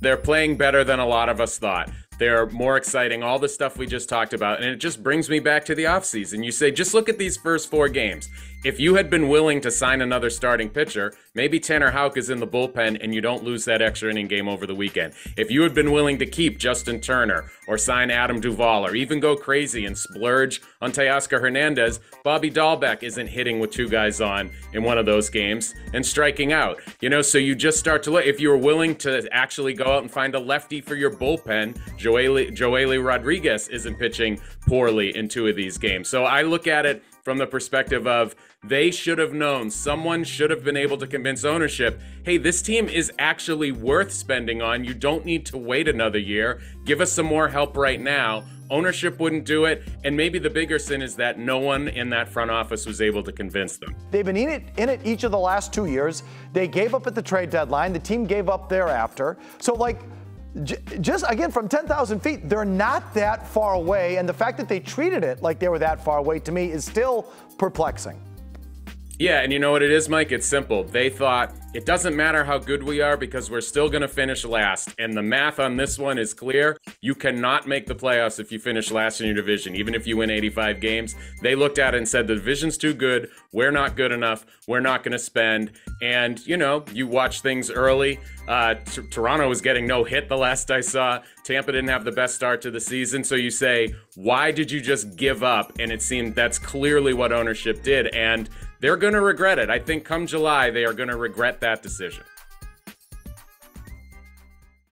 They're playing better than a lot of us thought. They're more exciting, all the stuff we just talked about. And it just brings me back to the offseason. You say, just look at these first four games. If you had been willing to sign another starting pitcher, maybe Tanner Houck is in the bullpen and you don't lose that extra inning game over the weekend. If you had been willing to keep Justin Turner or sign Adam Duvall or even go crazy and splurge on Teoscar Hernandez, Bobby Dalbec isn't hitting with two guys on in one of those games and striking out. You know, so you just start to look. If you were willing to actually go out and find a lefty for your bullpen, Joely, Joely Rodriguez isn't pitching poorly in two of these games. So I look at it from the perspective of they should have known, someone should have been able to convince ownership hey, this team is actually worth spending on. You don't need to wait another year. Give us some more help right now. Ownership wouldn't do it. And maybe the bigger sin is that no one in that front office was able to convince them. They've been in it, in it each of the last two years. They gave up at the trade deadline. The team gave up thereafter. So, like, just again from 10,000 feet, they're not that far away. And the fact that they treated it like they were that far away to me is still perplexing. Yeah, and you know what it is, Mike? It's simple. They thought it doesn't matter how good we are because we're still going to finish last. And the math on this one is clear. You cannot make the playoffs if you finish last in your division, even if you win 85 games. They looked at it and said, the division's too good. We're not good enough. We're not going to spend. And, you know, you watch things early. Uh, t- Toronto was getting no hit the last I saw. Tampa didn't have the best start to the season. So you say, why did you just give up? And it seemed that's clearly what ownership did. And they're going to regret it. I think come July, they are going to regret that decision.